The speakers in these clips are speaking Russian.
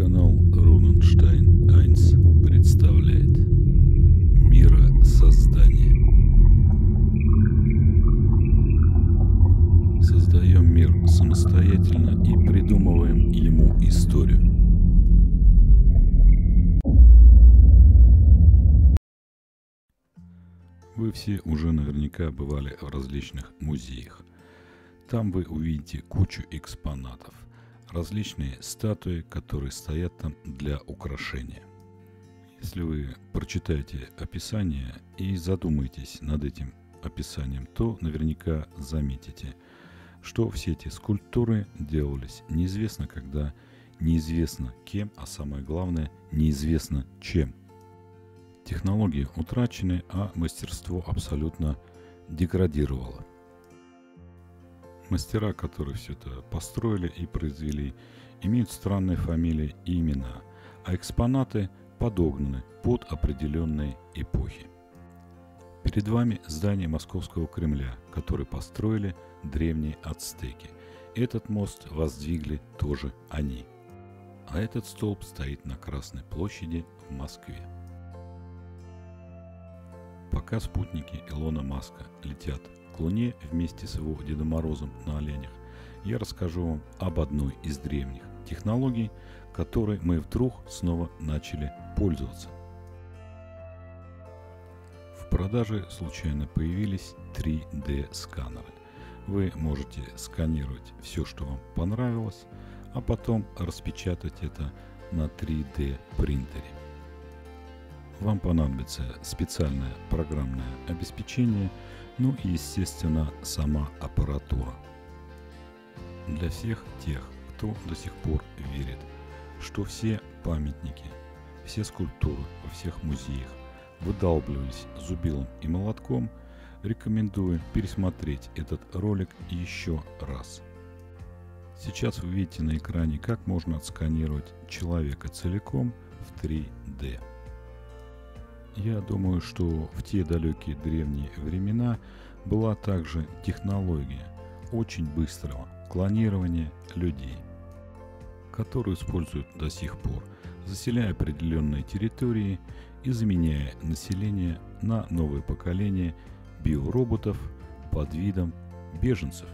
Канал Руненштайн Айнс представляет Миросоздание. Создаем мир самостоятельно и придумываем ему историю. Вы все уже наверняка бывали в различных музеях. Там вы увидите кучу экспонатов, различные статуи, которые стоят там для украшения. Если вы прочитаете описание и задумаетесь над этим описанием, то наверняка заметите, что все эти скульптуры делались неизвестно когда, неизвестно кем, а самое главное, неизвестно чем. Технологии утрачены, а мастерство абсолютно деградировало. Мастера, которые все это построили и произвели, имеют странные фамилии и имена, а экспонаты подогнаны под определенные эпохи. Перед вами здание Московского Кремля, который построили древние ацтеки. Этот мост воздвигли тоже они. А этот столб стоит на Красной площади в Москве. Пока спутники Илона Маска летят Луне вместе с его Дедом Морозом на оленях, я расскажу вам об одной из древних технологий, которой мы вдруг снова начали пользоваться. В продаже случайно появились 3D-сканеры. Вы можете сканировать все, что вам понравилось, а потом распечатать это на 3D принтере вам понадобится специальное программное обеспечение, ну и, естественно, сама аппаратура. Для всех тех, кто до сих пор верит, что все памятники, все скульптуры во всех музеях выдалбливались зубилом и молотком, рекомендую пересмотреть этот ролик еще раз. Сейчас вы видите на экране, как можно отсканировать человека целиком в 3D. Я думаю, что в те далекие древние времена была также технология очень быстрого клонирования людей, которую используют до сих пор, заселяя определенные территории и заменяя население на новое поколение биороботов под видом беженцев.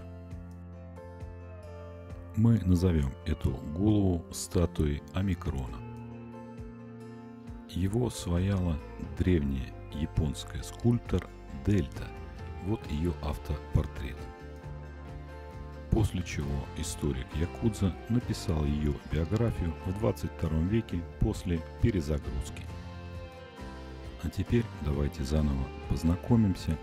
Мы назовем эту голову статуей Омикрона. Его свояла древняя японская скульптор Дельта. Вот ее автопортрет. После чего историк Якудза написал ее биографию в 22 веке после перезагрузки. А теперь давайте заново познакомимся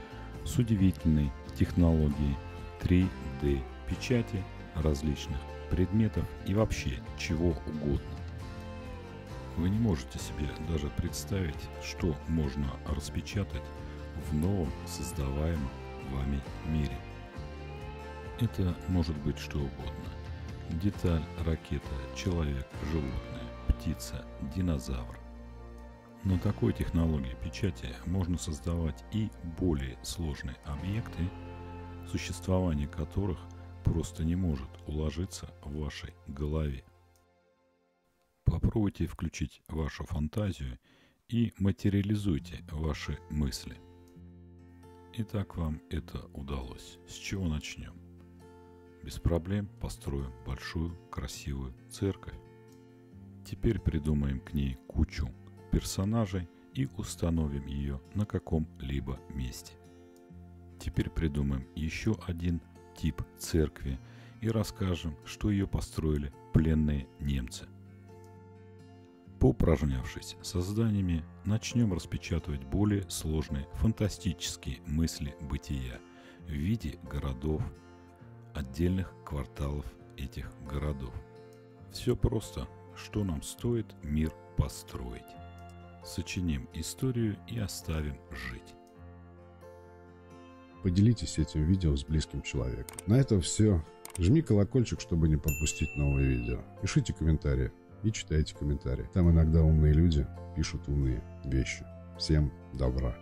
с удивительной технологией 3D печати различных предметов и вообще чего угодно. Вы не можете себе даже представить, что можно распечатать в новом создаваемом вами мире. Это может быть что угодно. Деталь, ракета, человек, животное, птица, динозавр. Но такой технологией печати можно создавать и более сложные объекты, существование которых просто не может уложиться в вашей голове. Попробуйте включить вашу фантазию и материализуйте ваши мысли. Итак, вам это удалось. С чего начнем? Без проблем построим большую красивую церковь. Теперь придумаем к ней кучу персонажей и установим ее на каком-либо месте. Теперь придумаем еще один тип церкви и расскажем, что ее построили пленные немцы. Поупражнявшись созданиями, начнем распечатывать более сложные фантастические мысли бытия в виде городов, отдельных кварталов этих городов. Все просто, что нам стоит мир построить. Сочиним историю и оставим жить. Поделитесь этим видео с близким человеком. На этом все. Жми колокольчик, чтобы не пропустить новые видео. Пишите комментарии и читайте комментарии. Там иногда умные люди пишут умные вещи. Всем добра.